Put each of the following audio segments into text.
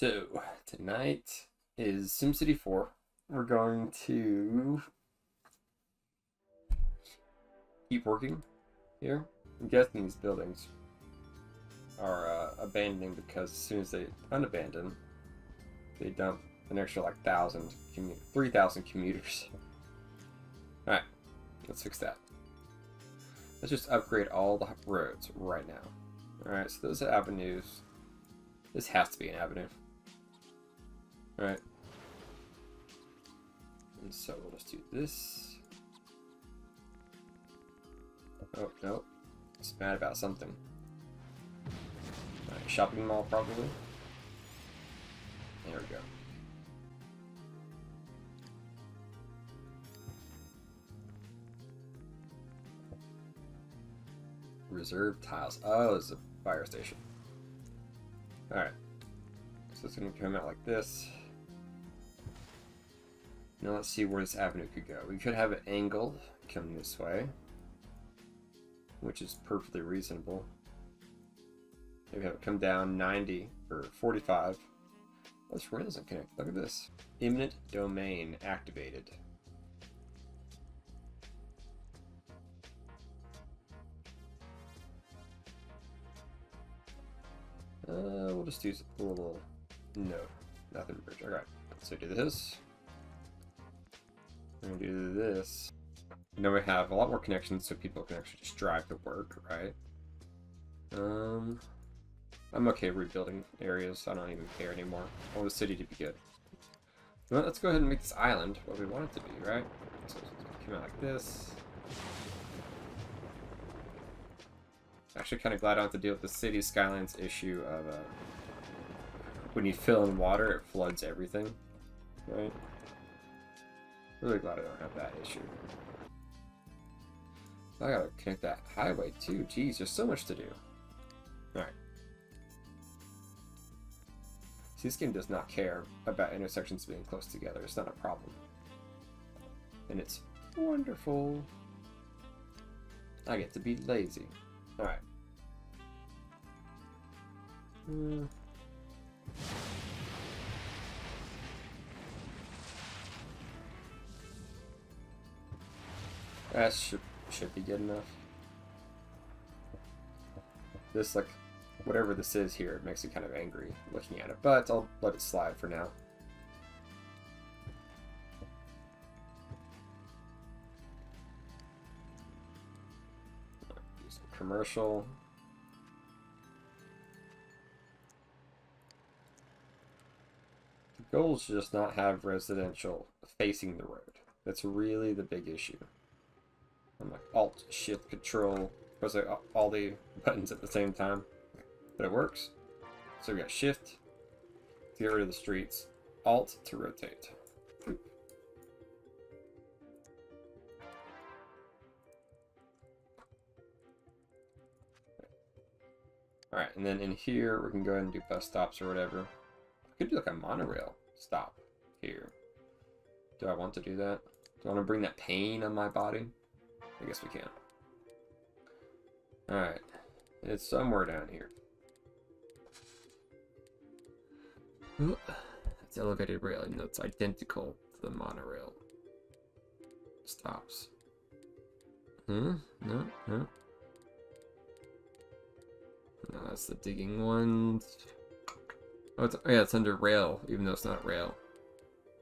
So, tonight is SimCity 4. We're going to keep working here. I'm guessing these buildings are uh, abandoning because as soon as they unabandon, they dump an extra like thousand, 3,000 commuters. Alright, let's fix that. Let's just upgrade all the roads right now. Alright, so those are avenues. This has to be an avenue. Alright. And so just do this. Oh, no. It's mad about something. Alright, shopping mall probably. There we go. Reserve tiles. Oh, it's a fire station. Alright. So it's going to come out like this. Now let's see where this avenue could go. We could have an angle coming this way, which is perfectly reasonable. Maybe have it come down 90 or 45. This really doesn't connect. Look at this. Eminent domain activated. Uh, we'll just use a little no, nothing. Alright, so do this. We're do this. Now we have a lot more connections so people can actually just drive to work, right? Um, I'm okay rebuilding areas. I don't even care anymore. I want the city to be good. Well, let's go ahead and make this island what we want it to be, right? So it's come out like this. Actually, kind of glad I don't have to deal with the city skylines issue of uh, when you fill in water, it floods everything, right? Really glad I don't have that issue. I gotta connect that highway too. Jeez, there's so much to do. Alright. See, this game does not care about intersections being close together. It's not a problem. And it's wonderful. I get to be lazy. Alright. Hmm. That should, should be good enough. This, like, whatever this is here, makes me kind of angry looking at it, but I'll let it slide for now. commercial. The goal is just not have residential facing the road. That's really the big issue. I'm like Alt, Shift, Control, press like all the buttons at the same time, but it works. So we got Shift to get rid of the streets, Alt to rotate. Alright, and then in here, we can go ahead and do bus stops or whatever. I could do like a monorail stop here. Do I want to do that? Do I want to bring that pain on my body? I guess we can. Alright. It's somewhere down here. It's elevated rail, and it's identical to the monorail. Stops. Hmm? No, no. No, that's the digging ones. Oh, it's, oh, yeah, it's under rail, even though it's not rail.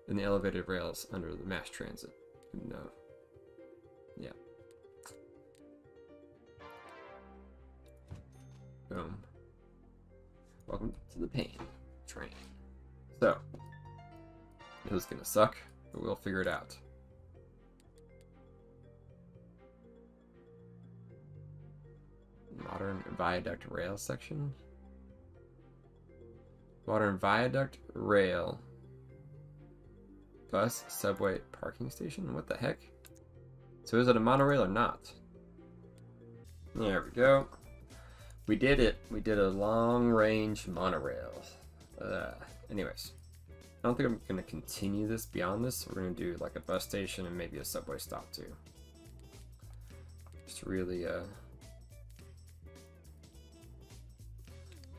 And the elevated rail is under the mass transit. No. Boom. Welcome to the pain train. So, it was gonna suck, but we'll figure it out. Modern viaduct rail section. Modern viaduct rail. Bus, subway, parking station? What the heck? So is it a monorail or not? There we go. We did it. We did a long-range monorail. Uh, anyways, I don't think I'm going to continue this beyond this. We're going to do like a bus station and maybe a subway stop too. Just really, uh...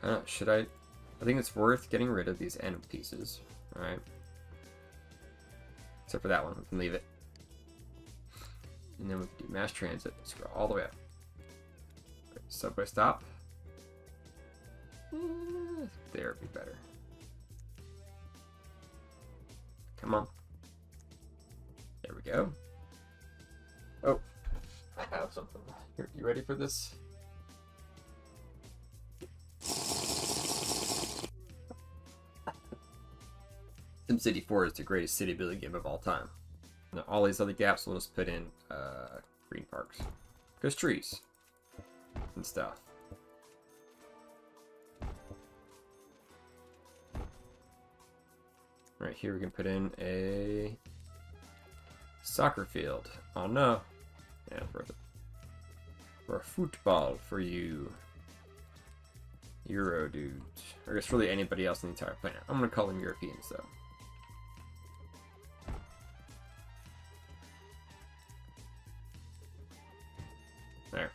I don't know, should I I think it's worth getting rid of these end pieces. Alright. Except for that one, we can leave it. And then we can do mass transit. Scroll all the way up. Subway stop. There would be better. Come on. There we go. Oh, I have something. Here, you ready for this? SimCity 4 is the greatest city building game of all time. Now, all these other gaps we'll just put in uh, green parks. Because trees and stuff. Right here we can put in a soccer field. Oh no. Yeah. For a football for you. Euro dudes. I guess really anybody else on the entire planet. I'm gonna call them Europeans though. There.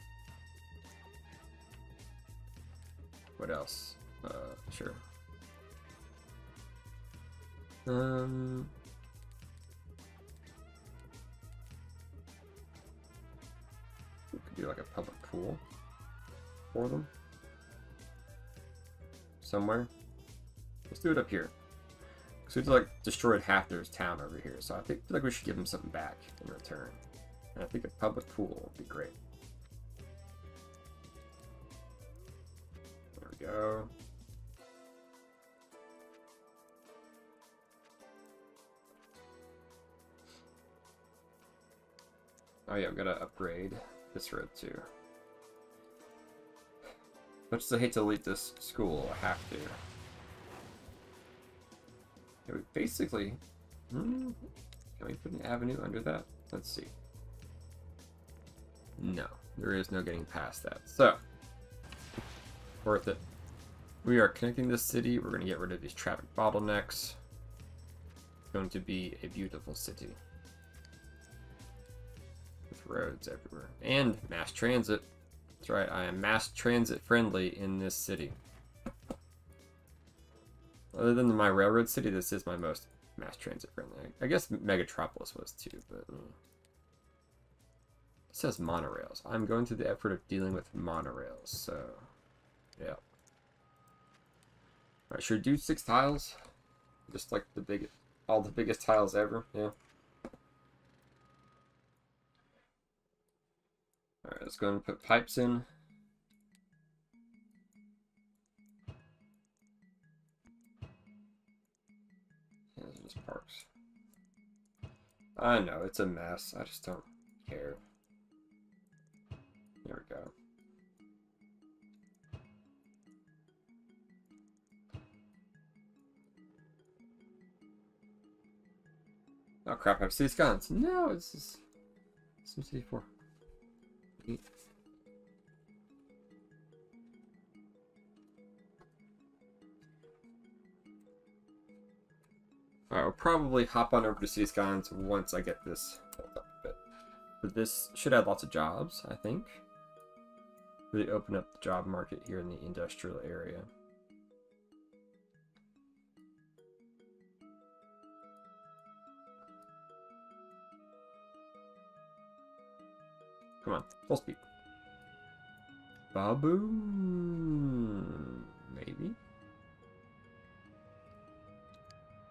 What else? Um. We could do like a public pool for them somewhere. Let's do it up here. Because we've like destroyed half their town over here, so I think like we should give them something back in return. And I think a public pool would be great. There we go. Oh yeah, I'm gonna upgrade this road too. Much as I hate to leave this school, I have to. Yeah, we basically... Hmm, can we put an avenue under that? Let's see. No, there is no getting past that. So, worth it. We are connecting this city. We're going to get rid of these traffic bottlenecks. It's going to be a beautiful city. Roads everywhere. And mass transit. That's right, I am mass transit friendly in this city. Other than my railroad city, this is my most mass transit friendly. I guess Megatropolis was too, but... Mm. It says monorails. I'm going through the effort of dealing with monorails, so... Yeah. Alright, should do six tiles? Just like the biggest, all the biggest tiles ever, yeah. Alright, let's go and put pipes in. Yeah, just parks. I know, it's a mess. I just don't care. There we go. Oh crap, I have six guns. No, it's just... Some C4. Alright, I'll probably hop on over to City Skylines once I get this But this should add lots of jobs, I think. Really open up the job market here in the industrial area. Come on, full speed. Baboon, maybe?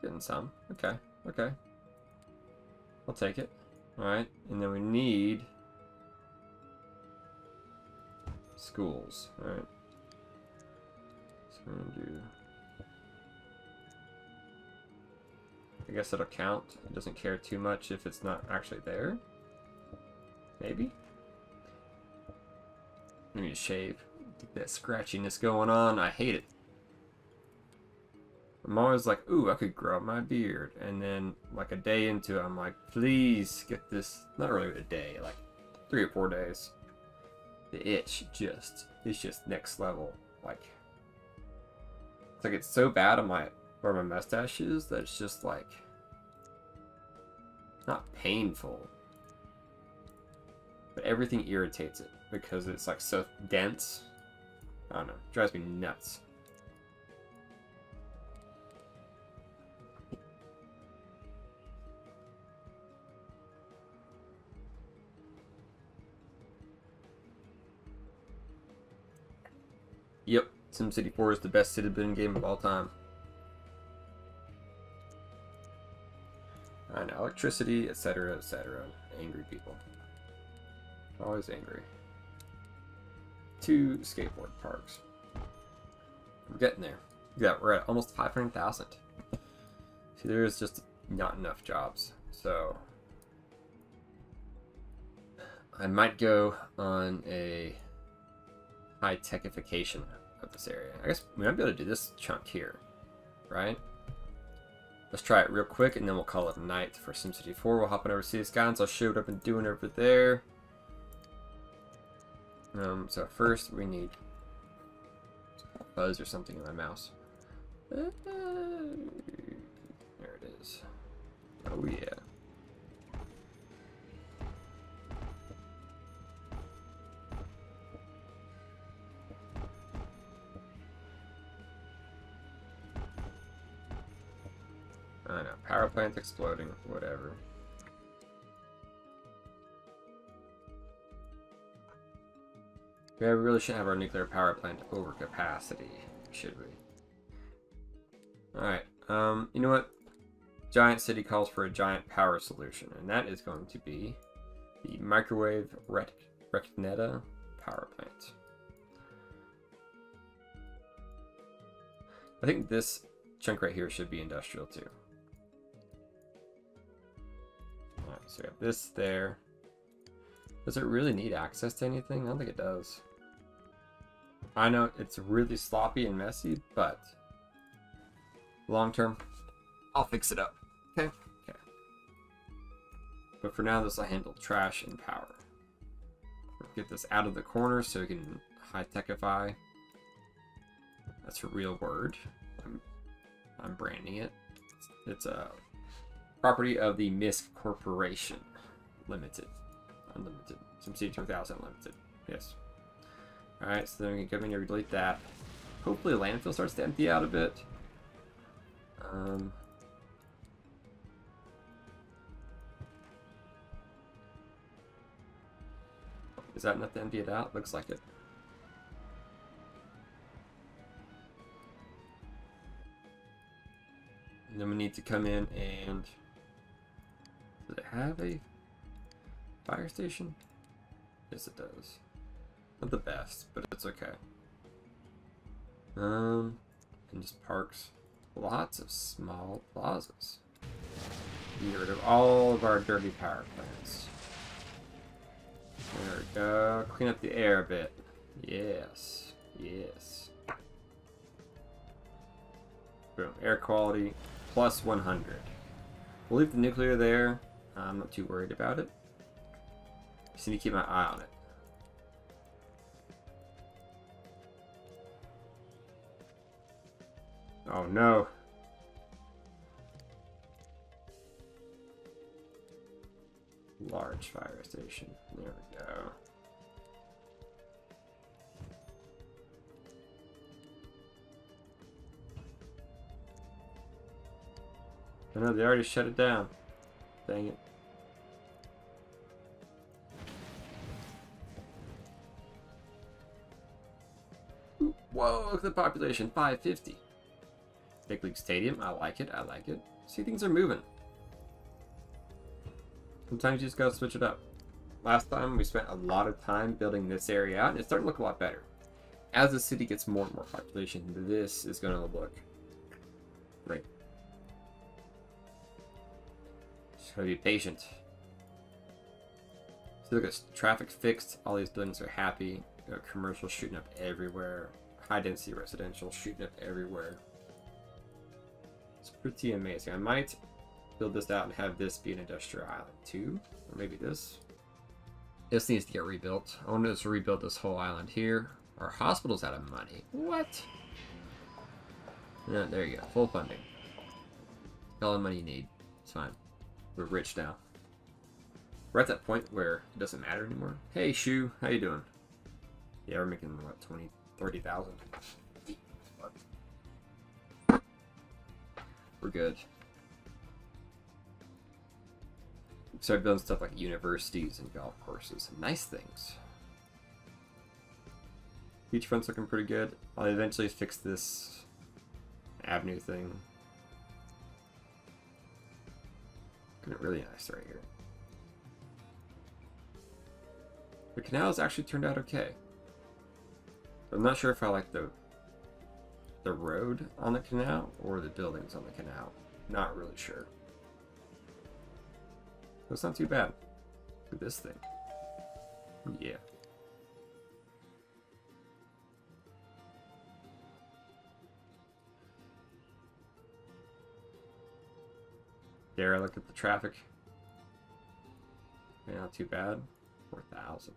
Getting some. Okay, okay. I'll take it. Alright, and then we need schools. Alright. So we're gonna do I guess it'll count. It doesn't care too much if it's not actually there. Maybe? Let me shave. Get that scratchiness going on. I hate it. I'm always like, ooh, I could grow my beard. And then, like, a day into it, I'm like, please get this. Not really a day, like, three or four days. The itch just, it's just next level. Like, it's like it's so bad on my, where my mustache is, that it's just like, not painful. But everything irritates it because it's like so dense. I don't know. Drives me nuts. Yep, SimCity 4 is the best city-building game of all time. And electricity, etc., etc. Angry people. Always angry. Two skateboard parks. We're getting there. Yeah, we're at almost 500,000. See, there's just not enough jobs. So, I might go on a high techification of this area. I guess we might be able to do this chunk here, right? Let's try it real quick and then we'll call it night for SimCity 4. We'll hop on over to City Skylines. I'll show what I've been doing over there. Um, so first we need buzz or something in my mouse. Uh, there it is. Oh yeah. I know, power plant exploding, whatever. We really shouldn't have our nuclear power plant over capacity, should we? Alright, um, you know what? Giant city calls for a giant power solution, and that is going to be the microwave Recneta power plant. I think this chunk right here should be industrial too. Alright, so we have this there. Does it really need access to anything? I don't think it does. I know it's really sloppy and messy, but long term, I'll fix it up. Okay? Okay. But for now, this will handle trash and power. Get this out of the corner so we can high-techify. That's a real word. I'm, I'm branding it. It's a property of the Misk Corporation Limited. Unlimited. SimCity 2000 Limited. Yes. Alright, so then we can come in here, delete that. Hopefully landfill starts to empty out a bit. Um, is that enough to empty it out? Looks like it. And then we need to come in and... Does it have a fire station? Yes, it does. Not the best, but it's okay. Um, and just parks. Lots of small plazas. Get rid of all of our dirty power plants. There we go. Clean up the air a bit. Yes. Yes. Boom. Air quality plus 100. We'll leave the nuclear there. I'm not too worried about it. Just need to keep my eye on it. Oh no. Large fire station. There we go. I know, they already shut it down. Dang it. Whoa, look at the population, 550. League Stadium. I like it. I like it. See, things are moving. Sometimes you just gotta switch it up. Last time, we spent a lot of time building this area out, and it's starting to look a lot better. As the city gets more and more population, this is gonna look great. Just gotta be patient. So look at traffic fixed. All these buildings are happy. commercial shooting up everywhere. High density residential shooting up everywhere. Pretty amazing. I might build this out and have this be an industrial island too. Or maybe this. This needs to get rebuilt. I want to rebuild this whole island here. Our hospital's out of money. What? Yeah, there you go. Full funding. All the money you need. It's fine. We're rich now. We're at that point where it doesn't matter anymore. Hey, Shu, how you doing? Yeah, we're making, what, 20, 30,000? We're good. Start building stuff like universities and golf courses. Nice things. Beachfront's looking pretty good. I'll eventually fix this avenue thing. Looking really nice right here. The canal's actually turned out okay. I'm not sure if I like the the road on the canal or the buildings on the canal. Not really sure. But it's not too bad. Look at this thing. Yeah. Dare I look at the traffic? Yeah, not too bad. 4,000.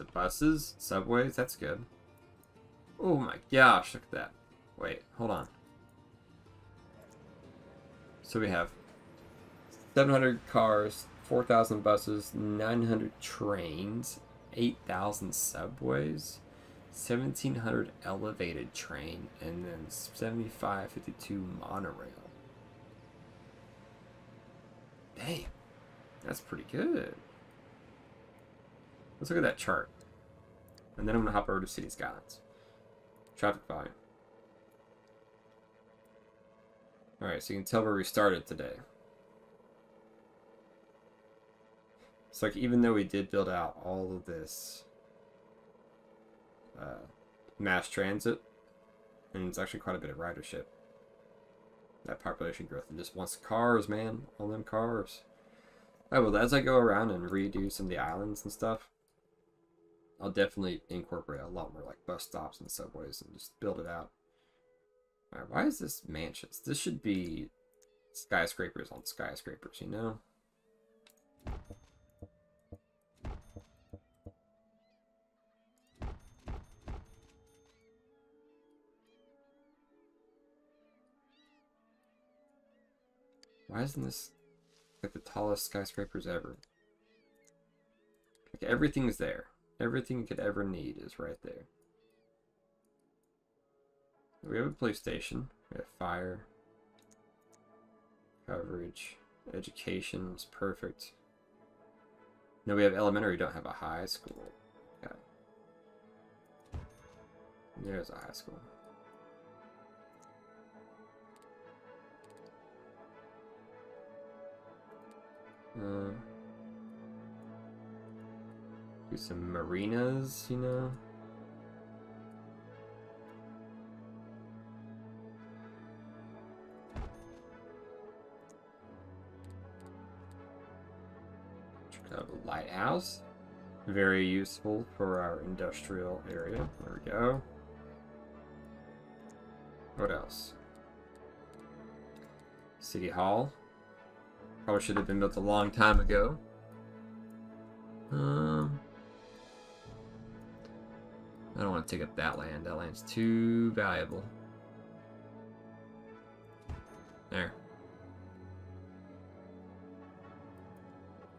Of buses, subways, that's good. Oh my gosh, look at that. Wait, hold on. So we have 700 cars, 4,000 buses, 900 trains, 8,000 subways, 1,700 elevated train, and then 7552 monorail. Damn, that's pretty good. Let's look at that chart. And then I'm going to hop over to City Skylines. Traffic volume. Alright, so you can tell where we started today. It's like even though we did build out all of this uh, mass transit, and it's actually quite a bit of ridership. That population growth and just wants cars, man. All them cars. I will, as I go around and redo some of the islands and stuff, I'll definitely incorporate a lot more like bus stops and subways and just build it out. Alright, why is this mansions? This should be skyscrapers on skyscrapers, you know? Why isn't this like the tallest skyscrapers ever? Like everything's there. Everything you could ever need is right there. We have a police station. We have fire. Coverage. Education is perfect. No, we have elementary, We don't have a high school. Okay. There's a high school. Uh, do some marinas, you know? a lighthouse. Very useful for our industrial area. There we go. What else? City Hall. Probably should have been built a long time ago. Um, I don't want to take up that land. That land's too valuable. There.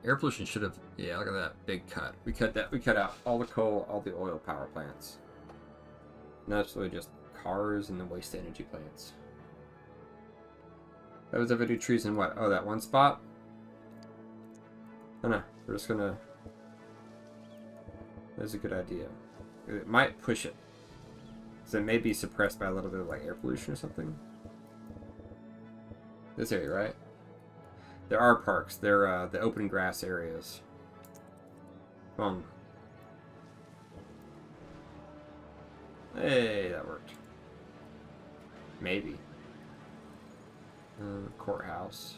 Air pollution should have, yeah, look at that big cut. We cut that, we cut out all the coal, all the oil power plants. Now it's really just cars and the waste energy plants. That was every trees in what? Oh, that one spot? Oh no, we're just gonna... That's a good idea. It might push it. So it may be suppressed by a little bit of like air pollution or something. This area, right? There are parks. They're uh, the open grass areas. Come on. Hey, that worked. Maybe. Uh, courthouse.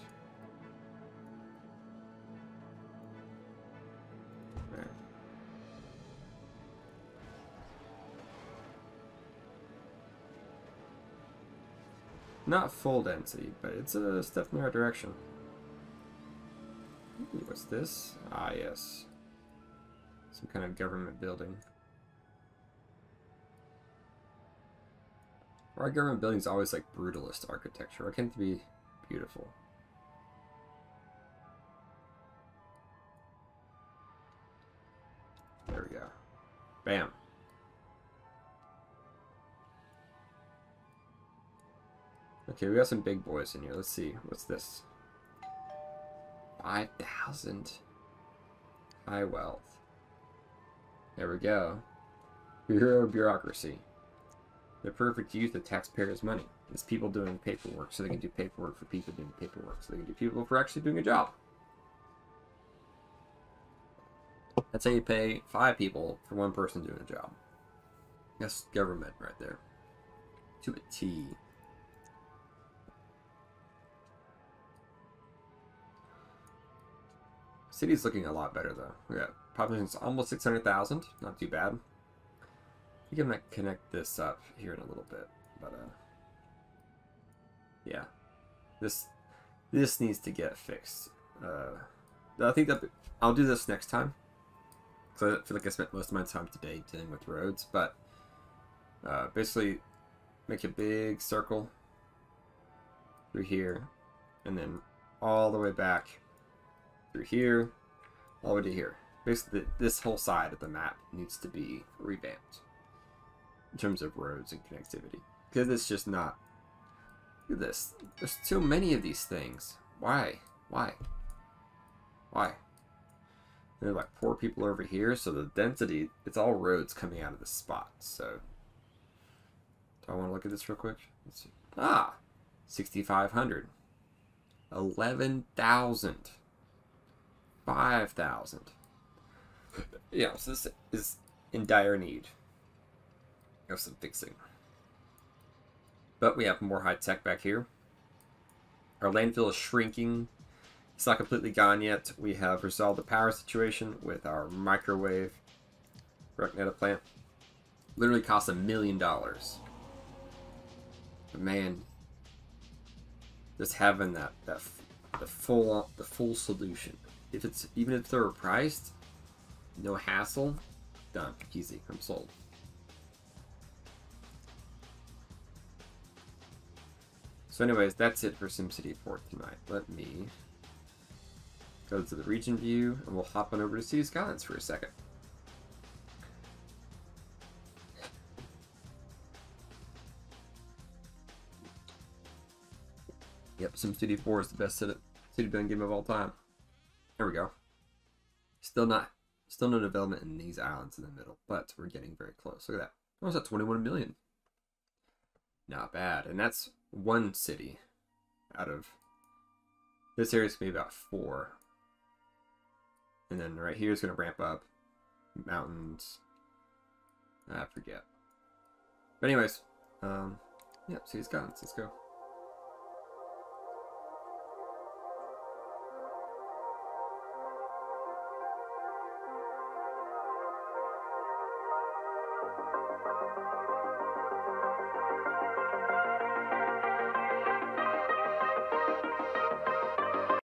Not full density, but it's a step in the right direction. Ooh, what's this? Ah, yes. Some kind of government building. Our government buildings always like brutalist architecture. Why can't be beautiful? There we go. Bam. Okay, we got some big boys in here. Let's see. What's this? 5,000. High wealth. There we go. Bureau bureaucracy. The perfect use of taxpayers' money. It's people doing paperwork so they can do paperwork for people doing paperwork so they can do people for actually doing a job. That's how you pay five people for one person doing a job. That's government right there. To a T. City's looking a lot better though. Got population's almost 600,000. Not too bad. I think I'm gonna connect this up here in a little bit, but uh, yeah, this this needs to get fixed. Uh, I think that I'll do this next time. Cause I feel like I spent most of my time today dealing with roads, but uh, basically make a big circle through here, and then all the way back through here, all the way to here. Basically, this whole side of the map needs to be revamped in terms of roads and connectivity. Because it's just not... Look at this. There's too many of these things. Why? Why? Why? There are like poor people over here, so the density, it's all roads coming out of the spot, so... Do I want to look at this real quick? Let's see. Ah! 6,500. 11,000. 5,000. Yeah, so this is in dire need of some fixing. But we have more high tech back here. Our landfill is shrinking. It's not completely gone yet. We have resolved the power situation with our microwave Recneta plant. Literally costs a million dollars. But man, just having that that the full the full solution. If it's even if they're priced, no hassle, done, easy. I'm sold. So anyways, that's it for SimCity 4 tonight. Let me go to the region view, and we'll hop on over to City Skylines for a second. Yep, SimCity 4 is the best city building game of all time. There we go. Still not, still no development in these islands in the middle, but we're getting very close. Look at that. Almost at 21 million. Not bad. And that's one city out of this area is gonna be about four. And then right here is gonna ramp up. Mountains. I forget. But anyways, um, yeah, city's gone. Let's go.